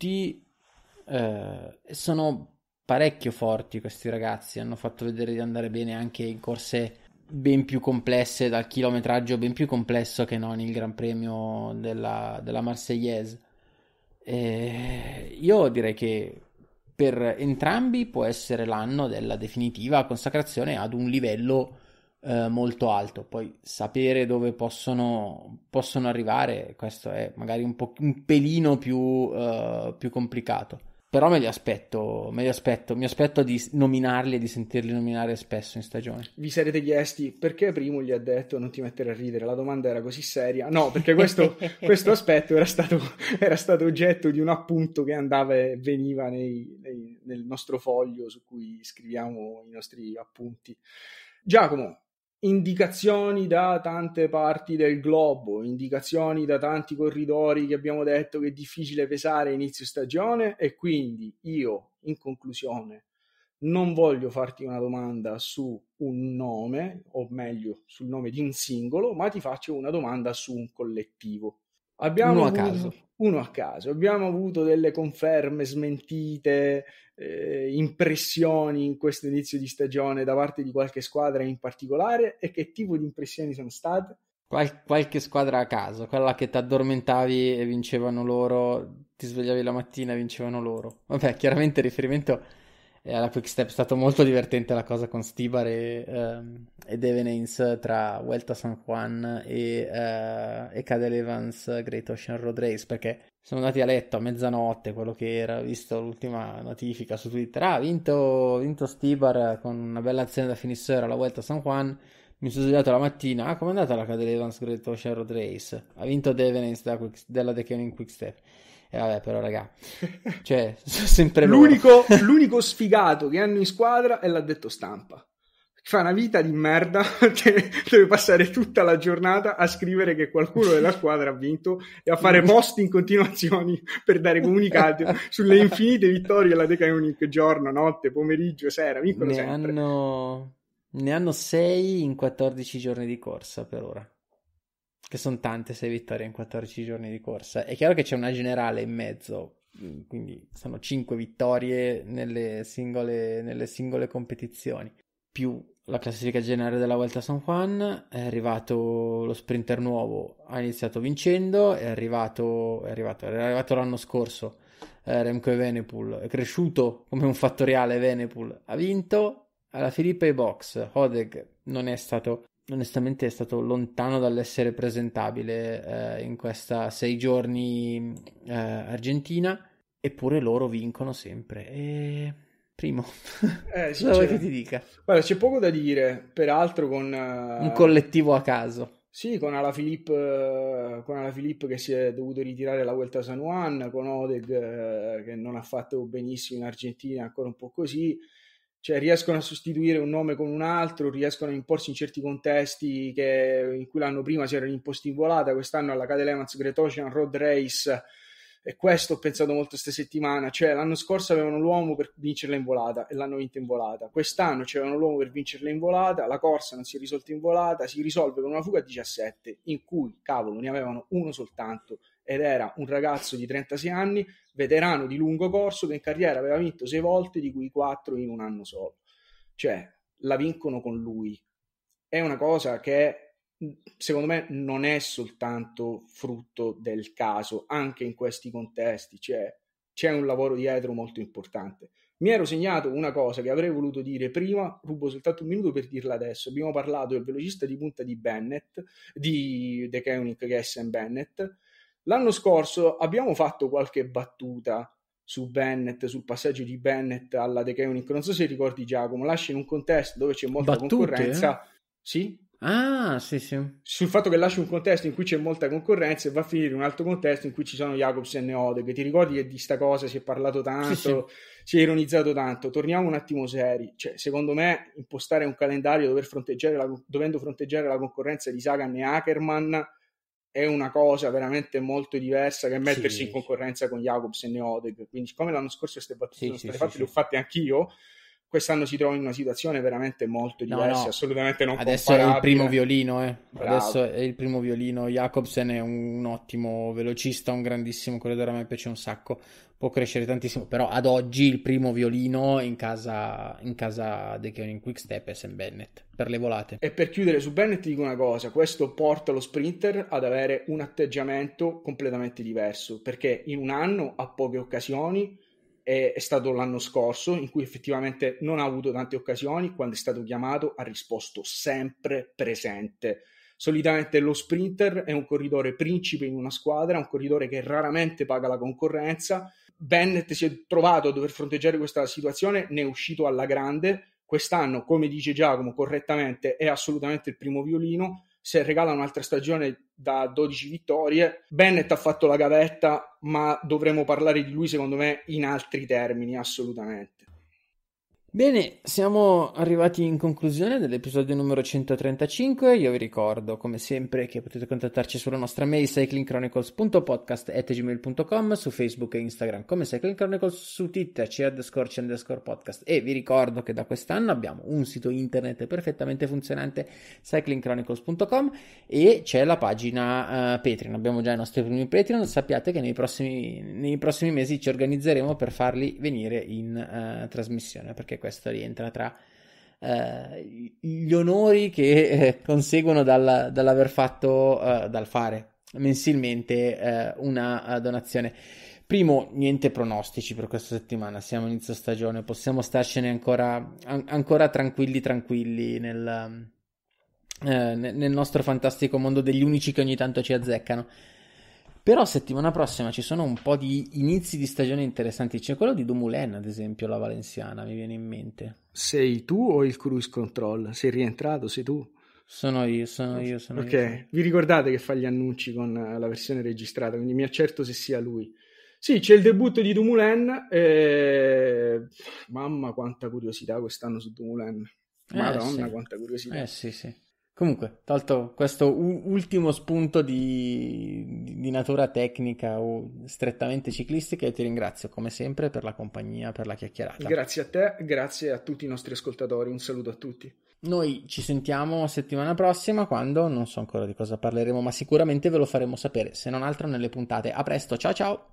tutti eh, sono parecchio forti questi ragazzi, hanno fatto vedere di andare bene anche in corse ben più complesse, dal chilometraggio ben più complesso che non il Gran Premio della, della Marseillaise. E io direi che per entrambi può essere l'anno della definitiva consacrazione ad un livello eh, molto alto. Poi sapere dove possono, possono, arrivare, questo è magari un, po', un pelino più, uh, più complicato. Però me li aspetto, me li aspetto, mi aspetto di nominarli e di sentirli nominare spesso in stagione. Vi sarete chiesti perché Primo gli ha detto non ti mettere a ridere, la domanda era così seria. No, perché questo, questo aspetto era stato, era stato, oggetto di un appunto che andava e veniva nei, nei, nel nostro foglio su cui scriviamo i nostri appunti. Giacomo, indicazioni da tante parti del globo, indicazioni da tanti corridori che abbiamo detto che è difficile pesare inizio stagione e quindi io in conclusione non voglio farti una domanda su un nome, o meglio sul nome di un singolo, ma ti faccio una domanda su un collettivo. Abbiamo uno a caso. Uno a caso. Abbiamo avuto delle conferme, smentite, eh, impressioni in questo inizio di stagione da parte di qualche squadra in particolare e che tipo di impressioni sono state? Qual- qualche squadra a caso, quella che ti addormentavi e vincevano loro, ti svegliavi la mattina e vincevano loro. Vabbè, chiaramente riferimento alla Quick Step è stato molto divertente la cosa con Stibar e, um, ed Evenains tra Vuelta San Juan e, uh, e Cadel Evans Great Ocean Road Race perché sono andati a letto a mezzanotte quello che era visto l'ultima notifica su Twitter. Ah, vinto, vinto Stibar con una bella azione da finisseur alla Vuelta San Juan. Mi sono svegliato la mattina. Ah com'è andata la Cadel Evans Great Ocean Road Race? Ha vinto Devenains della The Canyon Quick Step e eh, vabbè, però, raga, cioè, sempre l'unico, l'unico sfigato che hanno in squadra è l'addetto stampa. Fa una vita di merda che deve passare tutta la giornata a scrivere che qualcuno della squadra ha vinto e a fare post in continuazioni per dare comunicati sulle infinite vittorie della Deca Unic giorno, notte, pomeriggio, sera. Vincono ne sempre. Hanno... Ne hanno 6 in 14 giorni di corsa per ora che sono tante 6 vittorie in 14 giorni di corsa. È chiaro che c'è una generale in mezzo, mm, quindi sono 5 vittorie nelle singole, nelle singole competizioni, più la classifica generale della Volta a San Juan, è arrivato lo sprinter nuovo, ha iniziato vincendo, è arrivato, è arrivato, è arrivato l'anno scorso eh, Remco Evenepoel, è cresciuto come un fattoriale Evenepoel, ha vinto, alla Filippa e Box, Hodeg non è stato onestamente è stato lontano dall'essere presentabile eh, in questa sei giorni eh, Argentina, eppure loro vincono sempre. E... Primo, eh, sì, cosa che ti dica? Guarda, c'è poco da dire, peraltro con... Uh... Un collettivo a caso. Sì, con Alaphilippe, con Alaphilippe che si è dovuto ritirare la Vuelta a San Juan, con Odeg eh, che non ha fatto benissimo in Argentina, ancora un po' così cioè riescono a sostituire un nome con un altro, riescono a imporsi in certi contesti che, in cui l'anno prima si erano imposti in volata, quest'anno alla Cadel Evans Great Ocean Road Race e questo ho pensato molto questa settimana, cioè l'anno scorso avevano l'uomo per vincerla in volata e l'hanno vinta in volata, quest'anno c'erano l'uomo per vincerla in volata, la corsa non si è risolta in volata, si risolve con una fuga a 17 in cui, cavolo, ne avevano uno soltanto ed era un ragazzo di 36 anni, veterano di lungo corso, che in carriera aveva vinto 6 volte, di cui 4 in un anno solo. Cioè, la vincono con lui. È una cosa che secondo me non è soltanto frutto del caso, anche in questi contesti, cioè, c'è un lavoro dietro molto importante. Mi ero segnato una cosa che avrei voluto dire prima, rubo soltanto un minuto per dirla adesso. Abbiamo parlato del velocista di punta di Bennett, di The Koenig che è Sam Bennett, L'anno scorso abbiamo fatto qualche battuta su Bennett, sul passaggio di Bennett alla The Keunic. Non so se ricordi Giacomo, lascia in un contesto dove c'è molta Battute? concorrenza. Sì? Ah, sì, sì. Sul fatto che lascia un contesto in cui c'è molta concorrenza e va a finire in un altro contesto in cui ci sono Jacobsen e Ode. Che ti ricordi che di sta cosa si è parlato tanto, sì, sì. si è ironizzato tanto. Torniamo un attimo seri. Cioè, secondo me, impostare un calendario fronteggiare la, dovendo fronteggiare la concorrenza di Sagan e Ackerman è una cosa veramente molto diversa che mettersi sì, in concorrenza con Jacobs e Neodeg. Quindi, siccome l'anno scorso queste battute sono state fatte, le ho fatte anch'io. Quest'anno si trova in una situazione veramente molto diversa, no, no. assolutamente non Adesso è il primo violino, eh. Adesso è il primo violino. Jacobsen è un ottimo velocista, un grandissimo corridore, a me piace un sacco. Può crescere tantissimo, però ad oggi il primo violino in casa, in casa dei Koenig Quick Step è Sam Bennett per le volate. E per chiudere su Bennett dico una cosa, questo porta lo sprinter ad avere un atteggiamento completamente diverso, perché in un anno ha poche occasioni è, stato l'anno scorso in cui effettivamente non ha avuto tante occasioni, quando è stato chiamato ha risposto sempre presente. Solitamente lo sprinter è un corridore principe in una squadra, un corridore che raramente paga la concorrenza. Bennett si è trovato a dover fronteggiare questa situazione, ne è uscito alla grande. Quest'anno, come dice Giacomo correttamente, è assolutamente il primo violino se regala un'altra stagione da 12 vittorie. Bennett ha fatto la gavetta, ma dovremo parlare di lui secondo me in altri termini, assolutamente. Bene, siamo arrivati in conclusione dell'episodio numero 135. Io vi ricordo, come sempre, che potete contattarci sulla nostra mail cyclingchronicles.podcast.gmail.com su Facebook e Instagram come Cycling Chronicles, su Twitter c'è underscore underscore podcast e vi ricordo che da quest'anno abbiamo un sito internet perfettamente funzionante cyclingchronicles.com e c'è la pagina uh, Patreon. Abbiamo già i nostri primi Patreon. Sappiate che nei prossimi, nei prossimi mesi ci organizzeremo per farli venire in uh, trasmissione perché questo rientra tra eh, gli onori che eh, conseguono dal, dall'aver fatto, eh, dal fare mensilmente eh, una eh, donazione. Primo, niente pronostici per questa settimana, siamo inizio stagione, possiamo starcene ancora, an- ancora tranquilli, tranquilli nel, eh, nel nostro fantastico mondo degli unici che ogni tanto ci azzeccano. Però settimana prossima ci sono un po' di inizi di stagione interessanti. C'è quello di Dumoulin, ad esempio, la Valenziana, mi viene in mente. Sei tu o il cruise control? Sei rientrato? Sei tu? Sono io, sono io, sono Ok, io. vi ricordate che fa gli annunci con la versione registrata, quindi mi accerto se sia lui. Sì, c'è il debutto di Dumoulin. E... Mamma, quanta curiosità quest'anno su Dumoulin. Eh, Madonna, eh, sì. quanta curiosità. Eh sì, sì. Comunque, tolto questo u- ultimo spunto di, di, natura tecnica o strettamente ciclistica, io ti ringrazio come sempre per la compagnia, per la chiacchierata. Grazie a te, grazie a tutti i nostri ascoltatori, un saluto a tutti. Noi ci sentiamo settimana prossima quando non so ancora di cosa parleremo, ma sicuramente ve lo faremo sapere, se non altro nelle puntate. A presto, ciao ciao!